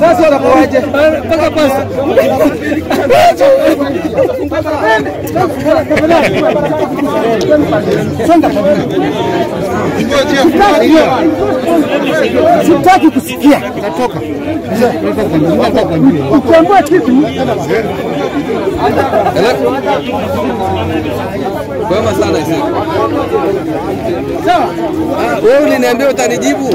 Sasa wanakuaje? Mpaka pasi. Sitaki kusikia. Ukiambua kitu kwema sana Wewe uliniambia utanijibu.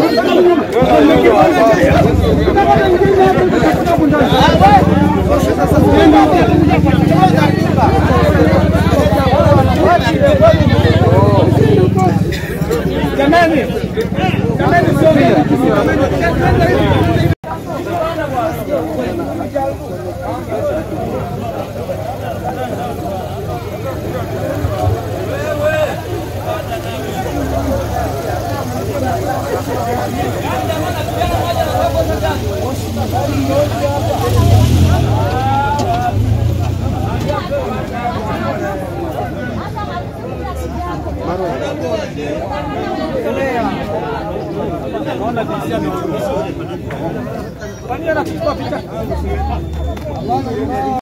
Panera, pipa, pipa.